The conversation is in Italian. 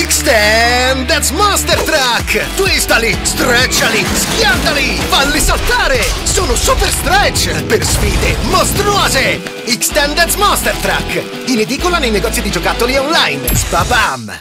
X-Ten That's Monster Truck! Twistali, stretchali, schiantali, falli saltare! Sono super stretch per sfide mostruose! X-Ten That's Monster Truck! In edicola nei negozi di giocattoli online. Spabam!